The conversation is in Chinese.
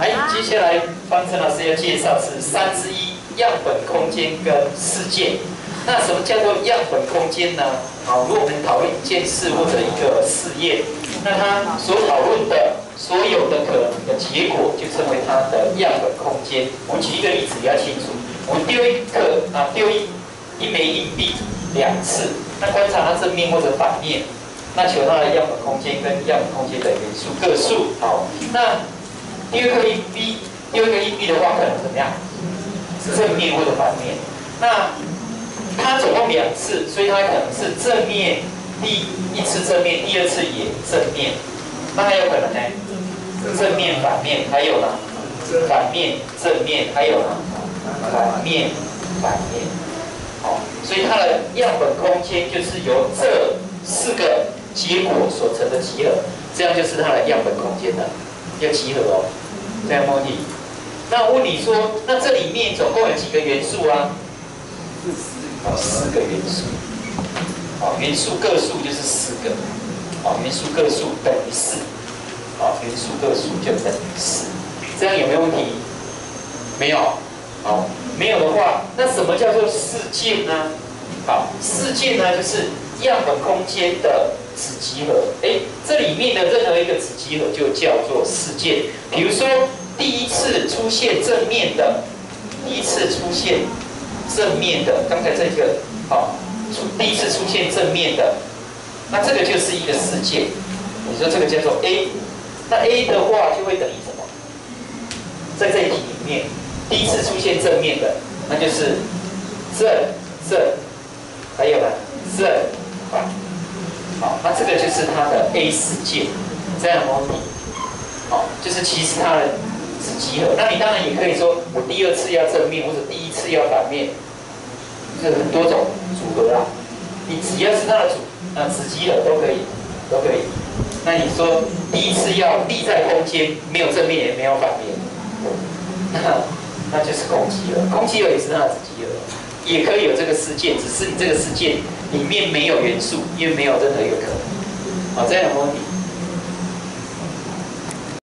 哎，接下来方程老师要介绍是三之一样本空间跟事件。那什么叫做样本空间呢？好，如果我们讨论一件事或者一个试验，那它所讨论的所有的可能的结果，就称为它的样本空间。我举一个例子比较清楚。我丢一个啊，丢一一枚硬币两次，那观察它正面或者反面，那求它的样本空间跟样本空间的元素个数。好，那第二个硬币，丢一个硬币的话，可能怎么样？正面或者反面？那它总共两次，所以它可能是正面第一次正面，第二次也正面。那还有可能呢？正面、反面，还有呢？反面、正面，还有呢？反面、反面。好，所以它的样本空间就是由这四个结果所成的集合，这样就是它的样本空间的要集合哦。这样问题。那我问你说，那这里面总共有几个元素啊？啊，四个元素，好，元素个数就是四个，好，元素个数等于四，好，元素个数就等于四，这样有没有问题？没有，好，没有的话，那什么叫做事件呢？好，事件呢就是样本空间的子集合，哎，这里面的任何一个子集合就叫做事件。比如说，第一次出现正面的，第一次出现。正面的，刚才这个好，出第一次出现正面的，那这个就是一个事件。你说这个叫做 A，那 A 的话就会等于什么？在这一题里面，第一次出现正面的，那就是正正，还有呢正。这个就是它的 A 事件，这样模拟。好，就是其实它的。子集合，那你当然也可以说，我第二次要正面，或者第一次要反面，这很多种组合啊。你只要是它的组，啊子集合都可以，都可以。那你说第一次要立在空间，没有正面也没有反面，那那就是空集合，空集合也是它的子集合，也可以有这个事件，只是你这个事件里面没有元素，因为没有任何一个可能。好，这样的问题。